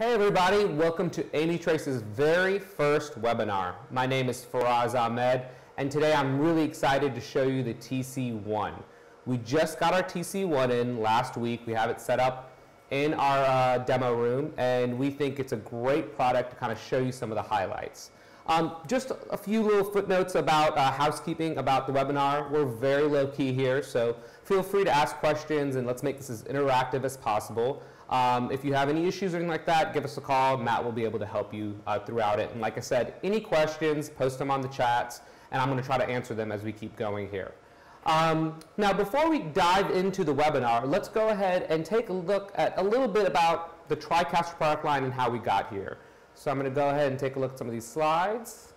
Hey everybody, welcome to Amitrace's very first webinar. My name is Faraz Ahmed, and today I'm really excited to show you the TC1. We just got our TC1 in last week. We have it set up in our uh, demo room, and we think it's a great product to kind of show you some of the highlights. Um, just a few little footnotes about uh, housekeeping about the webinar. We're very low key here, so feel free to ask questions and let's make this as interactive as possible. Um, if you have any issues or anything like that, give us a call. Matt will be able to help you uh, throughout it. And like I said, any questions, post them on the chats, and I'm going to try to answer them as we keep going here. Um, now, before we dive into the webinar, let's go ahead and take a look at a little bit about the TriCaster product line and how we got here. So I'm going to go ahead and take a look at some of these slides.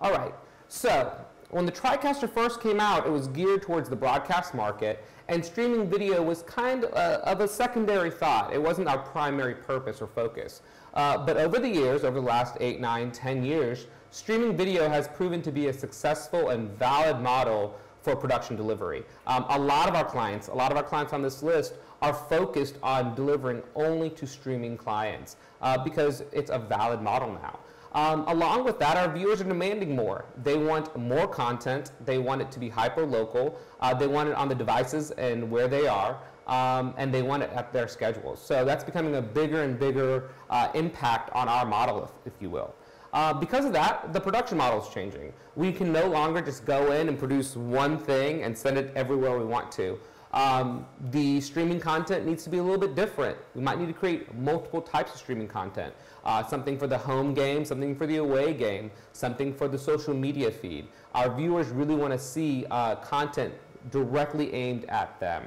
All right, so when the TriCaster first came out, it was geared towards the broadcast market, and streaming video was kind of a, of a secondary thought. It wasn't our primary purpose or focus. Uh, but over the years, over the last eight, nine, ten years, streaming video has proven to be a successful and valid model for production delivery. Um, a lot of our clients, a lot of our clients on this list are focused on delivering only to streaming clients uh, because it's a valid model now. Um, along with that, our viewers are demanding more. They want more content. They want it to be hyper-local. Uh, they want it on the devices and where they are. Um, and they want it at their schedules. So that's becoming a bigger and bigger uh, impact on our model, if, if you will. Uh, because of that, the production model is changing. We can no longer just go in and produce one thing and send it everywhere we want to. Um, the streaming content needs to be a little bit different. We might need to create multiple types of streaming content. Uh, something for the home game, something for the away game, something for the social media feed. Our viewers really want to see uh, content directly aimed at them.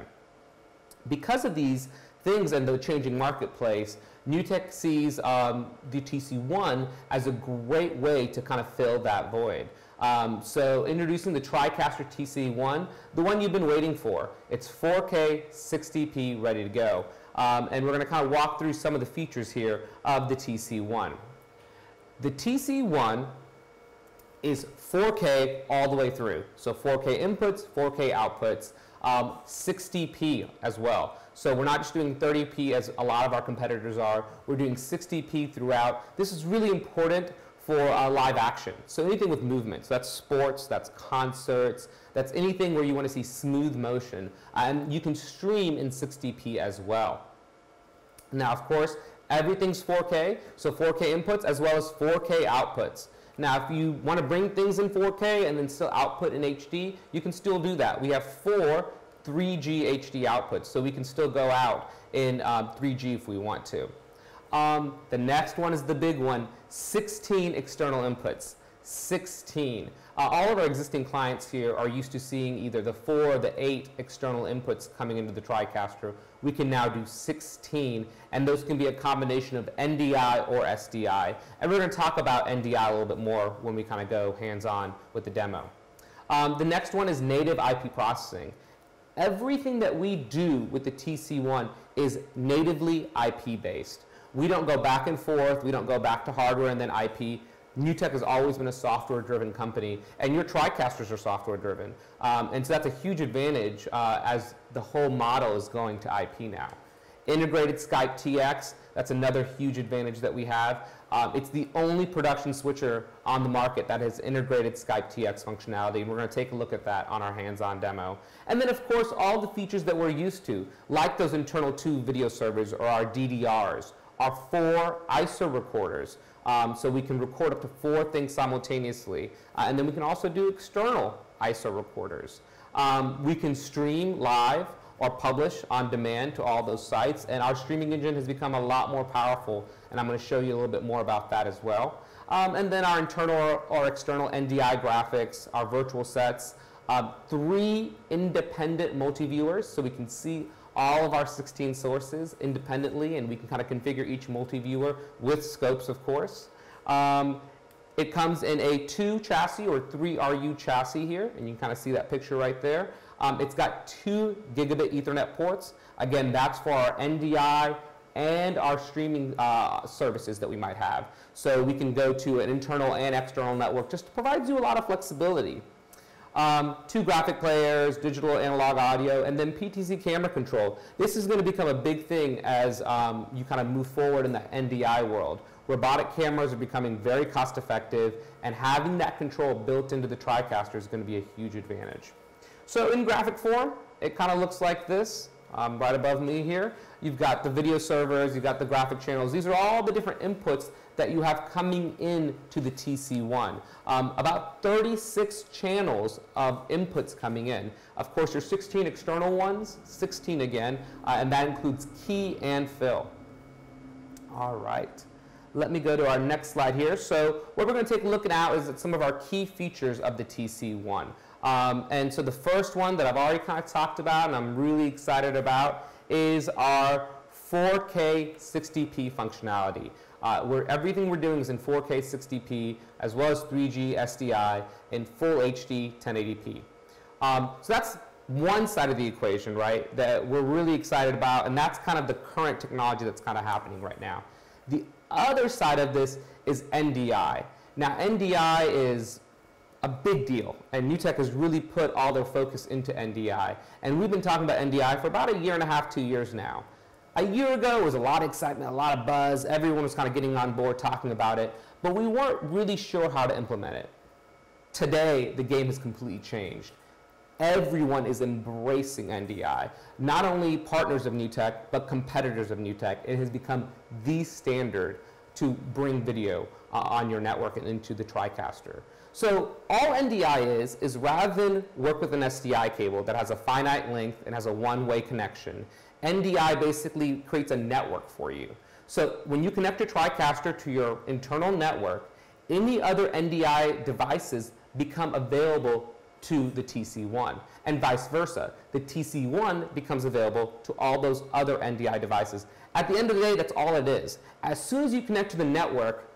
Because of these things and the changing marketplace, NewTek sees um, the TC1 as a great way to kind of fill that void. Um, so introducing the TriCaster TC1, the one you've been waiting for. It's 4K 60p ready to go. Um, and we're going to kind of walk through some of the features here of the TC1. The TC1 is 4K all the way through. So 4K inputs, 4K outputs, um, 60p as well. So we're not just doing 30p as a lot of our competitors are, we're doing 60p throughout. This is really important for uh, live action. So anything with movement. So that's sports, that's concerts, that's anything where you want to see smooth motion. And you can stream in 60p as well. Now, of course, everything's 4K, so 4K inputs as well as 4K outputs. Now, if you want to bring things in 4K and then still output in HD, you can still do that. We have four 3G HD outputs, so we can still go out in um, 3G if we want to. Um, the next one is the big one, 16 external inputs. 16. Uh, all of our existing clients here are used to seeing either the four or the eight external inputs coming into the TriCaster. We can now do 16, and those can be a combination of NDI or SDI. And we're going to talk about NDI a little bit more when we kind of go hands-on with the demo. Um, the next one is native IP processing. Everything that we do with the TC1 is natively IP-based. We don't go back and forth. We don't go back to hardware and then IP. NewTek has always been a software-driven company, and your TriCasters are software-driven. Um, and so that's a huge advantage uh, as the whole model is going to IP now. Integrated Skype TX, that's another huge advantage that we have. Um, it's the only production switcher on the market that has integrated Skype TX functionality, and we're going to take a look at that on our hands-on demo. And then, of course, all the features that we're used to, like those internal two video servers or our DDRs, are four ISO recorders. Um, so we can record up to four things simultaneously. Uh, and then we can also do external ISO recorders. Um, we can stream live or publish on demand to all those sites. And our streaming engine has become a lot more powerful. And I'm going to show you a little bit more about that as well. Um, and then our internal or, or, external NDI graphics, our virtual sets, uh, three independent multi-viewers so we can see all of our 16 sources independently, and we can kind of configure each multi-viewer with scopes, of course. Um, it comes in a 2 chassis or 3 RU chassis here, and you can kind of see that picture right there. Um, it's got 2 gigabit Ethernet ports. Again, that's for our NDI and our streaming uh, services that we might have. So we can go to an internal and external network, just provides you a lot of flexibility. Um, two graphic players, digital analog audio, and then PTZ camera control. This is going to become a big thing as um, you kind of move forward in the NDI world. Robotic cameras are becoming very cost effective, and having that control built into the TriCaster is going to be a huge advantage. So in graphic form, it kind of looks like this. Um, right above me here, you've got the video servers, you've got the graphic channels. These are all the different inputs that you have coming in to the TC1. Um, about 36 channels of inputs coming in. Of course, there's 16 external ones, 16 again, uh, and that includes key and fill. All right. Let me go to our next slide here. So what we're going to take a look at now is at some of our key features of the TC1. Um, and so the first one that I've already kind of talked about and I'm really excited about is our 4K 60p functionality. Uh, where everything we're doing is in 4K 60p as well as 3G SDI in full HD 1080p. Um, so that's one side of the equation, right, that we're really excited about, and that's kind of the current technology that's kind of happening right now. The other side of this is NDI. Now, NDI is a big deal, and NewTek has really put all their focus into NDI. And we've been talking about NDI for about a year and a half, two years now. A year ago, it was a lot of excitement, a lot of buzz. Everyone was kind of getting on board talking about it, but we weren't really sure how to implement it. Today, the game has completely changed. Everyone is embracing NDI. Not only partners of NewTek, but competitors of NewTek. It has become the standard to bring video uh, on your network and into the TriCaster. So all NDI is, is rather than work with an SDI cable that has a finite length and has a one-way connection, NDI basically creates a network for you. So when you connect your TriCaster to your internal network, any other NDI devices become available to the TC1 and vice versa. The TC1 becomes available to all those other NDI devices. At the end of the day, that's all it is. As soon as you connect to the network,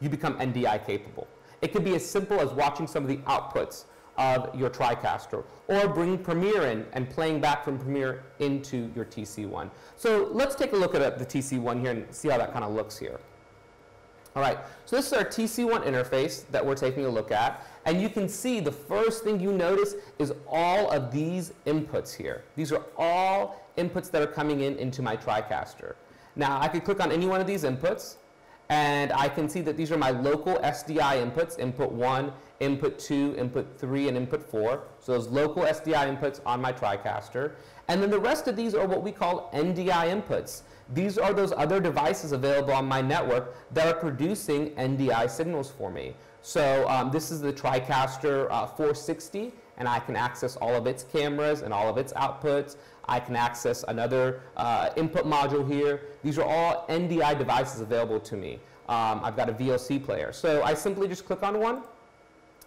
you become NDI capable. It could be as simple as watching some of the outputs of your TriCaster, or bringing Premiere in and playing back from Premiere into your TC1. So let's take a look at the TC1 here and see how that kind of looks here. All right, so this is our TC1 interface that we're taking a look at. And you can see the first thing you notice is all of these inputs here. These are all inputs that are coming in into my TriCaster. Now, I could click on any one of these inputs, and I can see that these are my local SDI inputs, input 1, input 2, input 3, and input 4. So those local SDI inputs on my TriCaster. And then the rest of these are what we call NDI inputs. These are those other devices available on my network that are producing NDI signals for me. So um, this is the TriCaster uh, 460, and I can access all of its cameras and all of its outputs. I can access another uh, input module here. These are all NDI devices available to me. Um, I've got a VLC player. So I simply just click on one,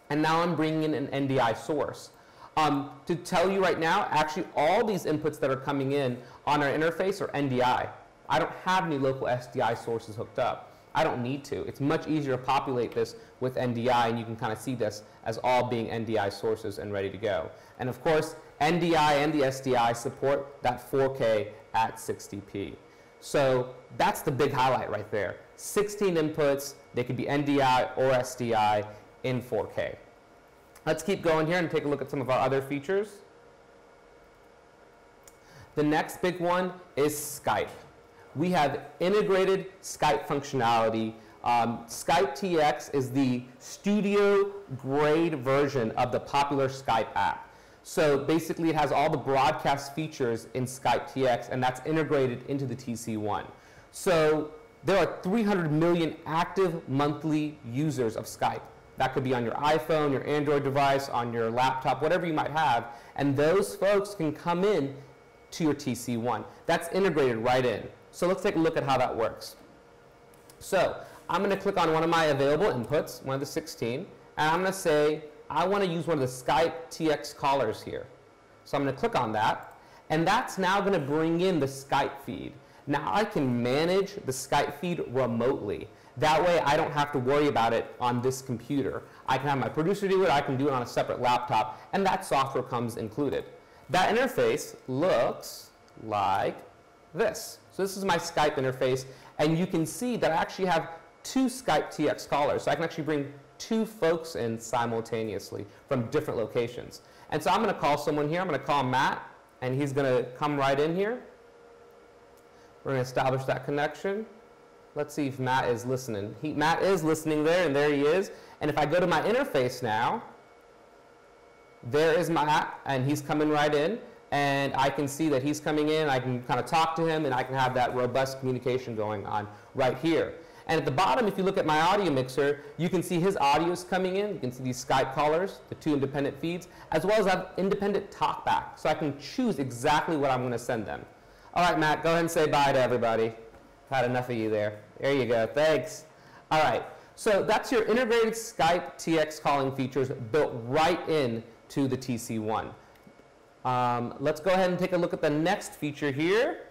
and now I'm bringing in an NDI source. Um, to tell you right now, actually all these inputs that are coming in on our interface are NDI. I don't have any local SDI sources hooked up. I don't need to. It's much easier to populate this with NDI, and you can kind of see this as all being NDI sources and ready to go. And of course, NDI and the SDI support that 4K at 60p. So that's the big highlight right there. 16 inputs, they could be NDI or SDI in 4K. Let's keep going here and take a look at some of our other features. The next big one is Skype. We have integrated Skype functionality. Um, Skype TX is the studio grade version of the popular Skype app. So basically it has all the broadcast features in Skype TX and that's integrated into the TC1. So there are 300 million active monthly users of Skype. That could be on your iPhone, your Android device, on your laptop, whatever you might have. And those folks can come in to your TC1. That's integrated right in. So let's take a look at how that works. So I'm going to click on one of my available inputs, one of the 16, and I'm going to say I want to use one of the Skype TX callers here. So I'm going to click on that, and that's now going to bring in the Skype feed. Now I can manage the Skype feed remotely. That way I don't have to worry about it on this computer. I can have my producer do it, I can do it on a separate laptop, and that software comes included. That interface looks like this. So this is my Skype interface, and you can see that I actually have two Skype TX callers. So I can actually bring two folks in simultaneously from different locations. And so I'm going to call someone here. I'm going to call Matt, and he's going to come right in here. We're going to establish that connection. Let's see if Matt is listening. He, Matt is listening there, and there he is. And if I go to my interface now, there is Matt, and he's coming right in. And I can see that he's coming in. I can kind of talk to him, and I can have that robust communication going on right here. And at the bottom, if you look at my audio mixer, you can see his audio is coming in. You can see these Skype callers, the two independent feeds, as well as I have independent talkback. So I can choose exactly what I'm going to send them. All right, Matt, go ahead and say bye to everybody. I've had enough of you there. There you go. Thanks. All right. So that's your integrated Skype TX calling features built right in to the TC1. Um, let's go ahead and take a look at the next feature here.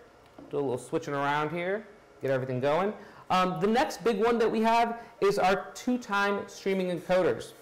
Do a little switching around here, get everything going. Um, the next big one that we have is our two-time streaming encoders.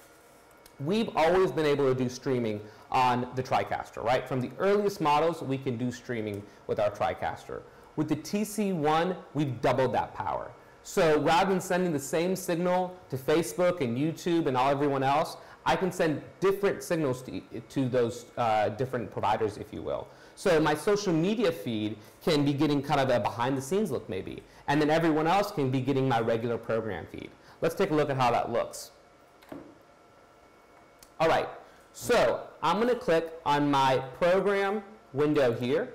We've always been able to do streaming on the TriCaster, right? From the earliest models, we can do streaming with our TriCaster. With the TC1, we've doubled that power. So rather than sending the same signal to Facebook and YouTube and all everyone else, I can send different signals to, to those uh, different providers, if you will. So my social media feed can be getting kind of a behind the scenes look maybe. And then everyone else can be getting my regular program feed. Let's take a look at how that looks. All right, so I'm going to click on my program window here.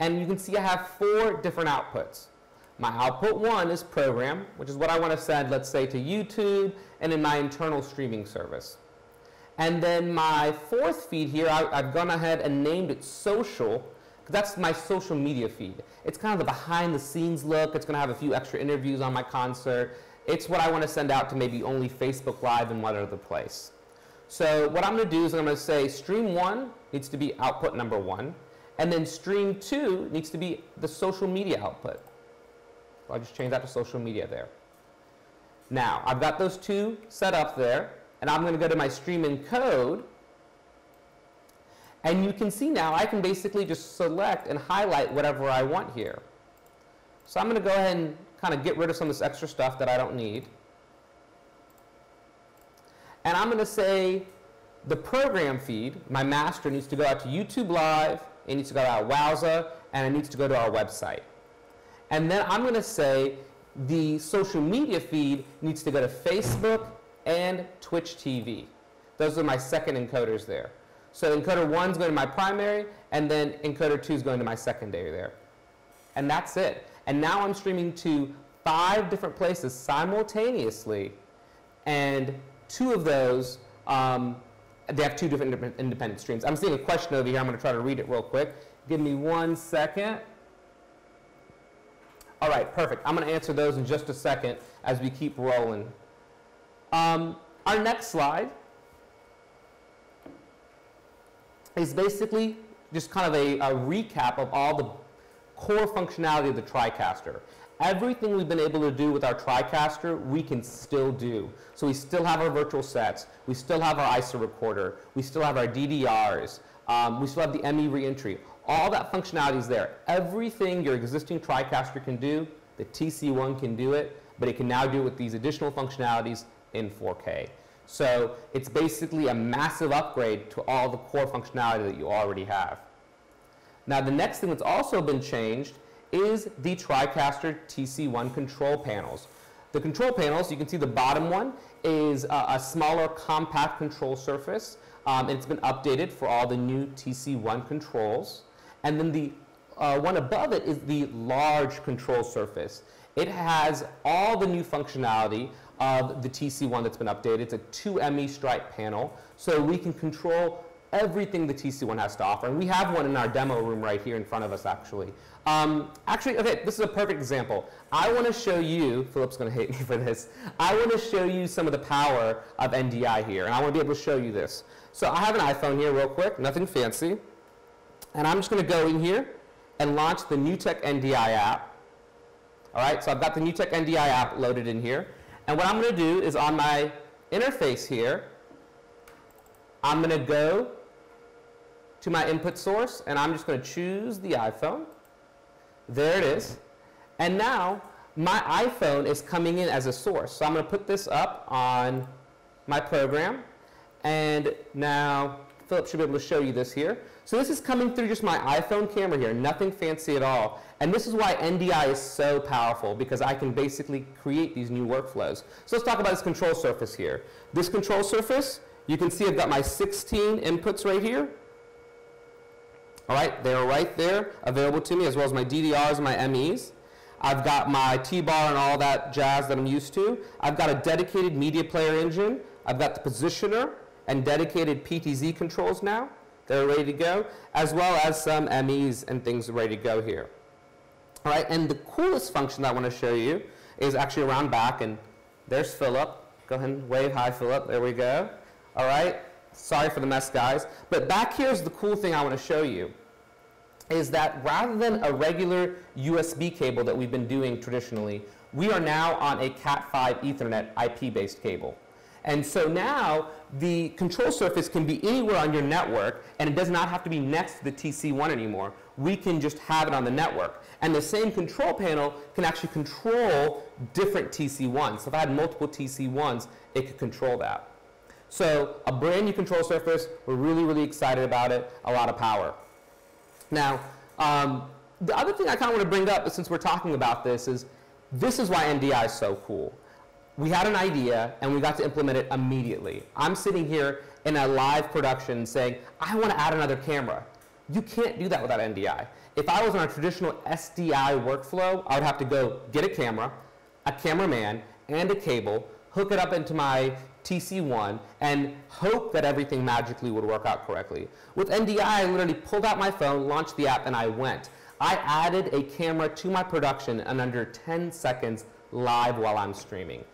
And you can see I have four different outputs. My output one is program, which is what I want to send, let's say, to YouTube and in my internal streaming service. And then my fourth feed here, I, have gone ahead and named it social, because that's my social media feed. It's kind of the behind the scenes look. It's going to have a few extra interviews on my concert. It's what I want to send out to maybe only Facebook Live and one other place. So what I'm going to do is I'm going to say stream one needs to be output number one, and then stream two needs to be the social media output. I'll just change that to social media there. Now, I've got those two set up there, and I'm going to go to my stream encode, and you can see now I can basically just select and highlight whatever I want here. So I'm going to go ahead and kind of get rid of some of this extra stuff that I don't need. And I'm going to say the program feed, my master, needs to go out to YouTube Live, it needs to go out to Wowza, and it needs to go to our website. And then I'm going to say the social media feed needs to go to Facebook and Twitch TV. Those are my second encoders there. So encoder 1 is going to my primary, and then encoder 2 is going to my secondary there. And that's it. And now I'm streaming to five different places simultaneously, and two of those, um, they have two different independent streams. I'm seeing a question over here. I'm going to try to read it real quick. Give me one second. All right, perfect. I'm going to answer those in just a second as we keep rolling. Um, our next slide is basically just kind of a, a recap of all the core functionality of the TriCaster. Everything we've been able to do with our TriCaster, we can still do. So we still have our virtual sets, we still have our ISO recorder, we still have our DDRs, um, we still have the ME reentry. All that functionality is there. Everything your existing TriCaster can do, the TC1 can do it, but it can now do it with these additional functionalities in 4K. So it's basically a massive upgrade to all the core functionality that you already have. Now the next thing that's also been changed is the TriCaster TC1 control panels. The control panels, you can see the bottom one is a, smaller compact control surface. Um, it's been updated for all the new TC1 controls. And then the uh, one above it is the large control surface. It has all the new functionality of the TC1 that's been updated. It's a 2 ME stripe panel, so we can control everything the TC1 has to offer. And we have one in our demo room right here in front of us, actually. Um, actually, okay, this is a perfect example. I want to show you, Philip's going to hate me for this, I want to show you some of the power of NDI here, and I want to be able to show you this. So I have an iPhone here real quick, nothing fancy. And I'm just going to go in here and launch the NewTek NDI app. All right, so I've got the NewTek NDI app loaded in here. And what I'm going to do is on my interface here, I'm going to go to my input source, and I'm just going to choose the iPhone. There it is. And now my iPhone is coming in as a source. So I'm going to put this up on my program. And now Philip should be able to show you this here. So this is coming through just my iPhone camera here, nothing fancy at all. And this is why NDI is so powerful, because I can basically create these new workflows. So let's talk about this control surface here. This control surface, you can see I've got my 16 inputs right here. All right, they're right there available to me, as well as my DDRs and my MEs. I've got my T-bar and all that jazz that I'm used to. I've got a dedicated media player engine. I've got the positioner and dedicated PTZ controls now. They're ready to go, as well as some MEs and things ready to go here. All right, and the coolest function that I want to show you is actually around back, and there's Philip. Go ahead and wave hi, Philip. There we go. All right, sorry for the mess, guys. But back here's the cool thing I want to show you is that rather than a regular USB cable that we've been doing traditionally, we are now on a Cat5 Ethernet IP-based cable. And so now the control surface can be anywhere on your network and it does not have to be next to the TC1 anymore. We can just have it on the network. And the same control panel can actually control different TC1s. So if I had multiple TC1s, it could control that. So a brand new control surface, we're really, really excited about it, a lot of power. Now, um, the other thing I kind of want to bring up since we're talking about this is this is why NDI is so cool we had an idea and we got to implement it immediately. I'm sitting here in a live production saying, I want to add another camera. You can't do that without NDI. If I was on a traditional SDI workflow, I would have to go get a camera, a cameraman, and a cable, hook it up into my TC1, and hope that everything magically would work out correctly. With NDI, I literally pulled out my phone, launched the app, and I went. I added a camera to my production in under 10 seconds live while I'm streaming.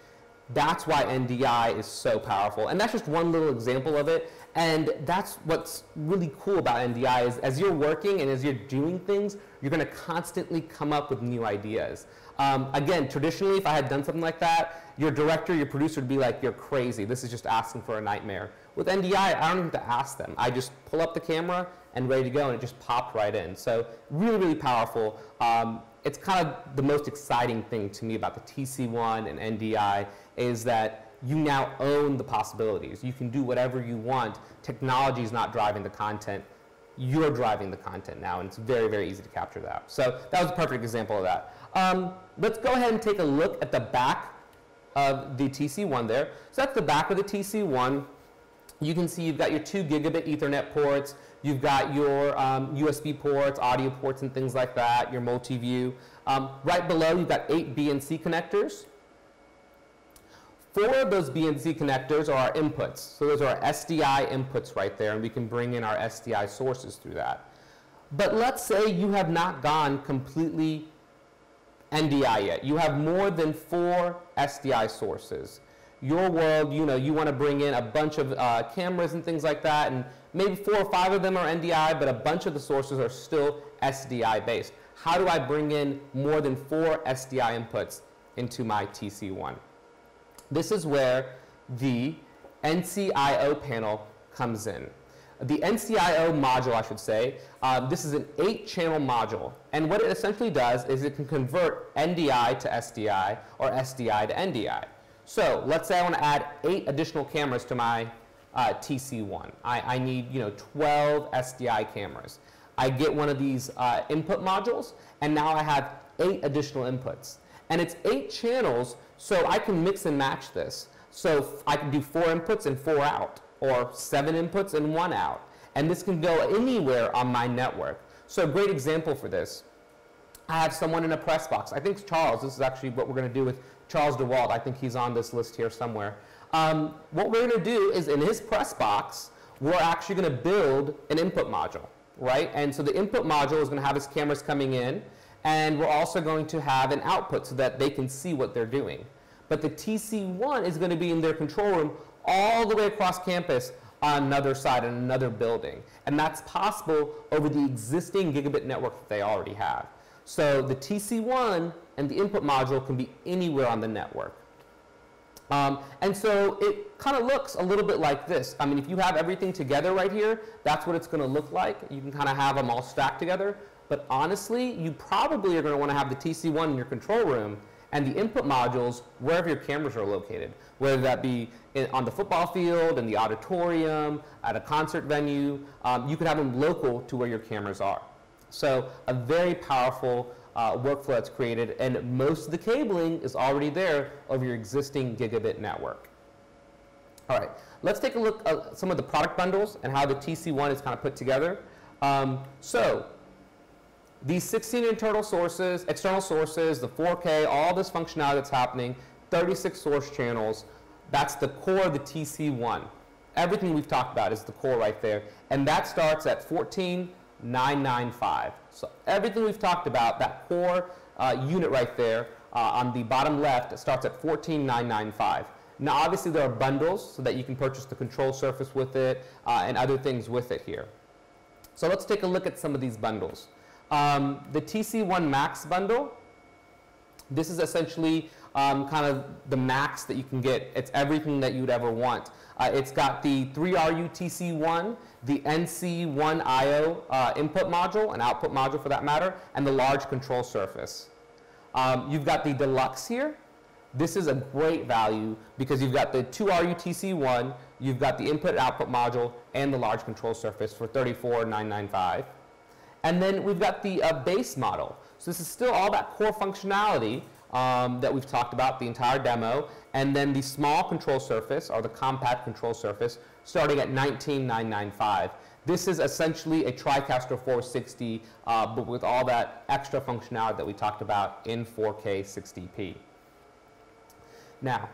That's why NDI is so powerful. And that's just one little example of it. And that's what's really cool about NDI is as you're working and as you're doing things, you're going to constantly come up with new ideas. Um, again, traditionally, if I had done something like that, your director, your producer would be like, you're crazy. This is just asking for a nightmare. With NDI, I don't even have to ask them. I just pull up the camera and ready to go, and it just popped right in. So really, really powerful. Um, it's kind of the most exciting thing to me about the TC1 and NDI is that you now own the possibilities. You can do whatever you want. Technology is not driving the content. You're driving the content now, and it's very, very easy to capture that. So that was a perfect example of that. Um, let's go ahead and take a look at the back of the TC1 there. So that's the back of the TC1. You can see you've got your two gigabit Ethernet ports. You've got your um, USB ports, audio ports, and things like that, your multi-view. Um, right below, you've got eight BNC connectors. Four of those BNC connectors are our inputs. So those are our SDI inputs right there, and we can bring in our SDI sources through that. But let's say you have not gone completely NDI yet. You have more than four SDI sources. Your world, you know, you want to bring in a bunch of uh, cameras and things like that, and maybe four or five of them are NDI, but a bunch of the sources are still SDI based. How do I bring in more than four SDI inputs into my TC1? This is where the NCIO panel comes in. The NCIO module, I should say, uh, this is an eight-channel module. And what it essentially does is it can convert NDI to SDI or SDI to NDI. So let's say I want to add eight additional cameras to my uh, TC1. I, I, need you know 12 SDI cameras. I get one of these uh, input modules, and now I have eight additional inputs. And it's eight channels, so I can mix and match this. So I can do four inputs and four out, or seven inputs and one out. And this can go anywhere on my network. So a great example for this, I have someone in a press box. I think Charles, this is actually what we're going to do with Charles DeWalt. I think he's on this list here somewhere. Um, what we're going to do is in his press box, we're actually going to build an input module, right? And so the input module is going to have his cameras coming in, and we're also going to have an output so that they can see what they're doing. But the TC1 is going to be in their control room all the way across campus on another side in another building. And that's possible over the existing gigabit network that they already have. So the TC1 and the input module can be anywhere on the network. Um, and so it kind of looks a little bit like this. I mean, if you have everything together right here, that's what it's going to look like. You can kind of have them all stacked together. But honestly, you probably are going to want to have the TC1 in your control room and the input modules wherever your cameras are located, whether that be in, on the football field, in the auditorium, at a concert venue. Um, you could have them local to where your cameras are. So a very powerful uh, workflow that's created, and most of the cabling is already there of your existing gigabit network. All right, let's take a look at some of the product bundles and how the TC1 is kind of put together. Um, so these 16 internal sources, external sources, the 4K, all this functionality that's happening, 36 source channels, that's the core of the TC1. Everything we've talked about is the core right there. And that starts at 14,995. So everything we've talked about, that core uh, unit right there uh, on the bottom left, starts at 14,995. Now obviously there are bundles so that you can purchase the control surface with it uh, and other things with it here. So let's take a look at some of these bundles. Um, the TC1 Max bundle, this is essentially um, kind of the max that you can get. It's everything that you'd ever want. Uh, it's got the 3RU TC1, the NC1IO uh, input module, an output module for that matter, and the large control surface. Um, you've got the deluxe here, this is a great value because you've got the 2RUTC1, you've got the input output module, and the large control surface for 34995 And then we've got the uh, base model. So this is still all that core functionality um, that we've talked about the entire demo, and then the small control surface, or the compact control surface, starting at 19995 This is essentially a TriCaster 460, uh, but with all that extra functionality that we talked about in 4K 60p. Now,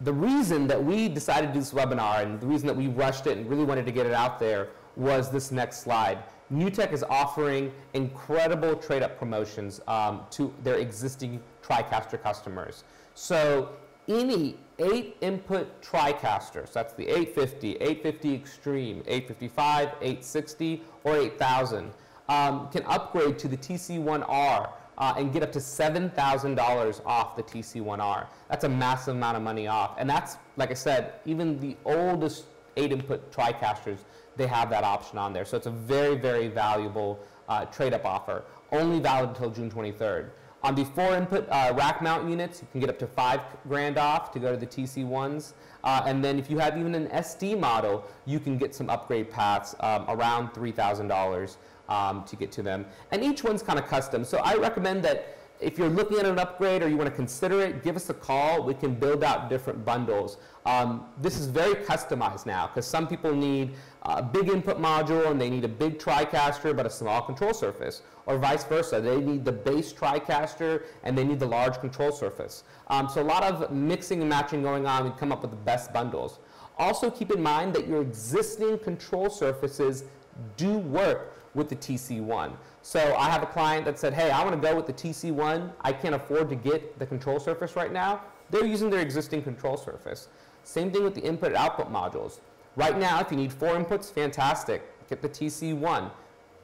the reason that we decided to do this webinar and the reason that we rushed it and really wanted to get it out there was this next slide. NewTek is offering incredible trade-up promotions um, to their existing TriCaster customers. So any 8-input TriCaster, so that's the 850, 850 Extreme, 855, 860, or 8000, um, can upgrade to the TC1R uh, and get up to $7,000 off the TC1R. That's a massive amount of money off. And that's, like I said, even the oldest 8-input TriCasters, they have that option on there. So it's a very, very valuable uh, trade-up offer, only valid until June 23rd. On the four input uh, rack mount units, you can get up to five grand off to go to the TC1s. Uh, and then if you have even an SD model, you can get some upgrade paths um, around $3,000 um, to get to them. And each one's kind of custom. So I recommend that if you're looking at an upgrade or you want to consider it, give us a call. We can build out different bundles. Um, this is very customized now because some people need a big input module and they need a big TriCaster but a small control surface. Or vice versa, they need the base TriCaster and they need the large control surface. Um, so a lot of mixing and matching going on. We come up with the best bundles. Also keep in mind that your existing control surfaces do work with the TC1. So I have a client that said, hey, I want to go with the TC1. I can't afford to get the control surface right now. They're using their existing control surface. Same thing with the input and output modules. Right now, if you need four inputs, fantastic. Get the TC1.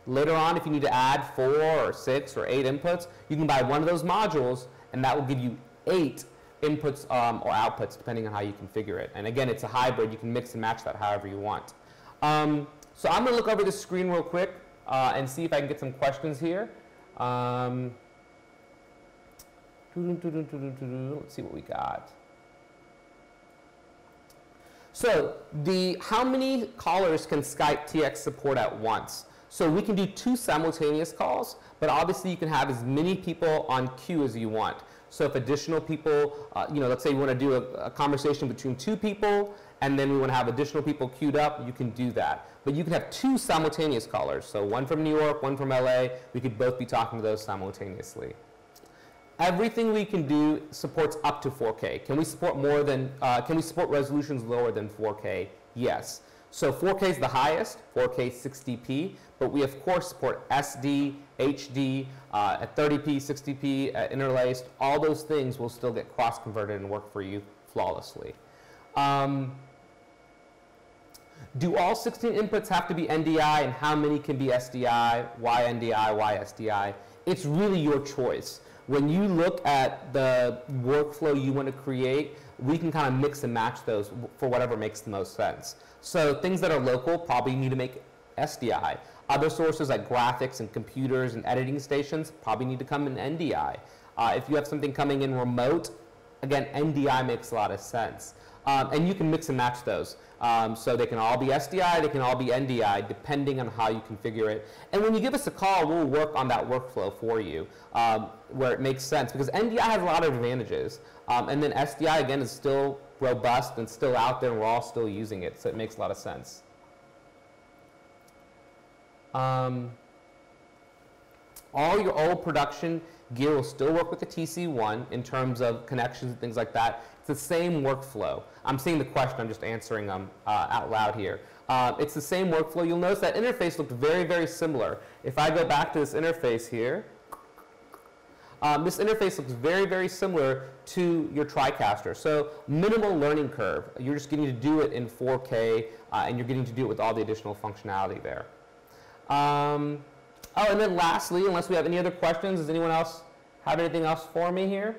Later on, if you need to add four or six or eight inputs, you can buy one of those modules, and that will give you eight inputs um, or outputs, depending on how you configure it. And again, it's a hybrid. You can mix and match that however you want. Um, so I'm going to look over the screen real quick uh, and see if I can get some questions here. Um, let's see what we got. So the how many callers can Skype TX support at once? So we can do two simultaneous calls, but obviously you can have as many people on queue as you want. So if additional people, uh, you know, let's say you want to do a, a conversation between two people, and then we want to have additional people queued up, you can do that. But you can have two simultaneous callers. So one from New York, one from LA. We could both be talking to those simultaneously. Everything we can do supports up to 4K. Can we support more than, uh, can we support resolutions lower than 4K? Yes. So 4K is the highest, 4K 60p, but we of course support SD, HD, uh, at 30p, 60p, uh, interlaced. All those things will still get cross-converted and work for you flawlessly. Um, do all 16 inputs have to be NDI and how many can be SDI? Why NDI? Why SDI? It's really your choice. When you look at the workflow you want to create, we can kind of mix and match those for whatever makes the most sense. So things that are local probably need to make SDI. Other sources like graphics and computers and editing stations probably need to come in NDI. Uh, if you have something coming in remote, again, NDI makes a lot of sense. Um, and you can mix and match those. Um, so they can all be SDI, they can all be NDI, depending on how you configure it. And when you give us a call, we'll work on that workflow for you um, where it makes sense because NDI has a lot of advantages. Um, and then SDI, again, is still robust and still out there and we're all still using it. So it makes a lot of sense. Um, all your old production gear will still work with the TC1 in terms of connections and things like that. It's the same workflow. I'm seeing the question, I'm just answering them uh, out loud here. Uh, it's the same workflow. You'll notice that interface looked very, very similar. If I go back to this interface here, um, this interface looks very, very similar to your TriCaster. So minimal learning curve. You're just getting to do it in 4K, uh, and you're getting to do it with all the additional functionality there. Um, oh, and then lastly, unless we have any other questions, does anyone else have anything else for me here?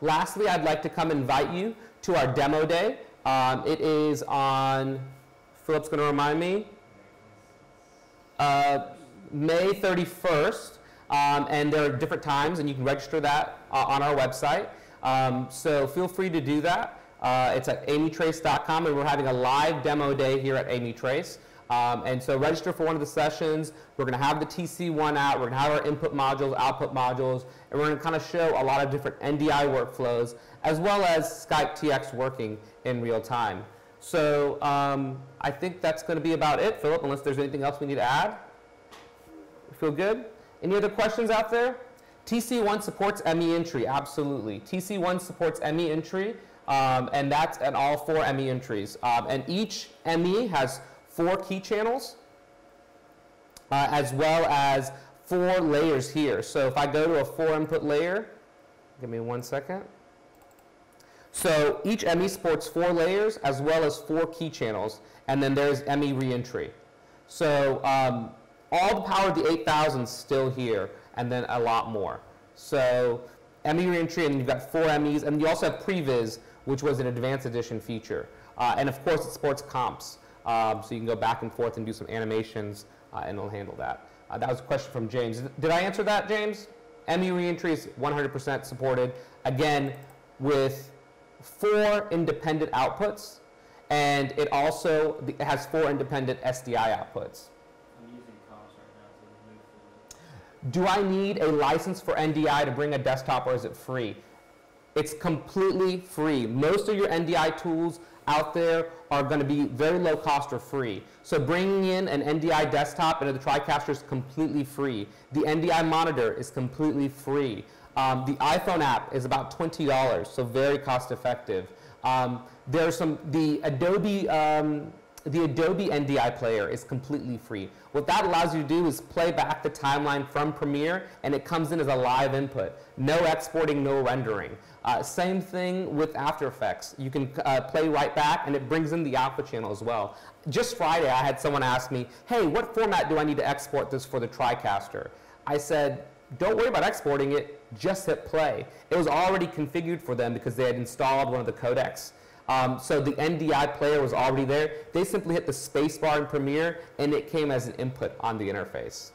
Lastly, I'd like to come invite you to our demo day. Um, it is on, Philip's going to remind me, uh, May 31st. Um, and there are different times, and you can register that uh, on our website. Um, so feel free to do that. Uh, it's at amitrace.com, and we're having a live demo day here at Amitrace. Um, and so register for one of the sessions. We're going to have the TC1 out. We're going to have our input modules, output modules, and we're going to kind of show a lot of different NDI workflows as well as Skype TX working in real time. So um, I think that's going to be about it, Philip, unless there's anything else we need to add. Feel good? Any other questions out there? TC1 supports ME entry, absolutely. TC1 supports ME entry, um, and that's at all four ME entries. Um, and each ME has four key channels, uh, as well as four layers here. So if I go to a four input layer, give me one second. So each ME supports four layers as well as four key channels, and then there's ME reentry. So um, all the power of the 8000 is still here, and then a lot more. So ME reentry, and you've got four MEs, and you also have PreViz, which was an advanced edition feature. Uh, and of course, it supports comps, um, so you can go back and forth and do some animations, uh, and it'll handle that. Uh, that was a question from James. Did I answer that, James? ME reentry is 100% supported. Again, with four independent outputs, and it also has four independent SDI outputs. do I need a license for NDI to bring a desktop or is it free? It's completely free. Most of your NDI tools out there are going to be very low cost or free. So bringing in an NDI desktop into the TriCaster is completely free. The NDI monitor is completely free. Um, the iPhone app is about $20, so very cost effective. Um, there's some, the Adobe um, the Adobe NDI player is completely free. What that allows you to do is play back the timeline from Premiere and it comes in as a live input. No exporting, no rendering. Uh, same thing with After Effects. You can uh, play right back and it brings in the alpha channel as well. Just Friday I had someone ask me, hey, what format do I need to export this for the TriCaster? I said, don't worry about exporting it, just hit play. It was already configured for them because they had installed one of the codecs. Um, so the NDI player was already there. They simply hit the spacebar in Premiere, and it came as an input on the interface.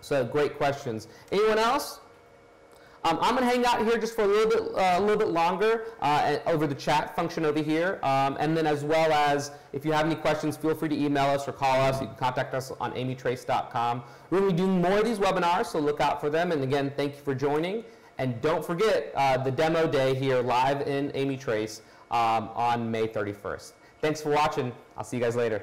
So great questions. Anyone else? Um, I'm going to hang out here just for a little bit, uh, a little bit longer uh, over the chat function over here. Um, and then as well as if you have any questions, feel free to email us or call us. You can contact us on amitrace.com. We're going to be doing more of these webinars, so look out for them. And again, thank you for joining. And don't forget uh, the demo day here live in Amitrace um, on May 31st. Thanks for watching. I'll see you guys later.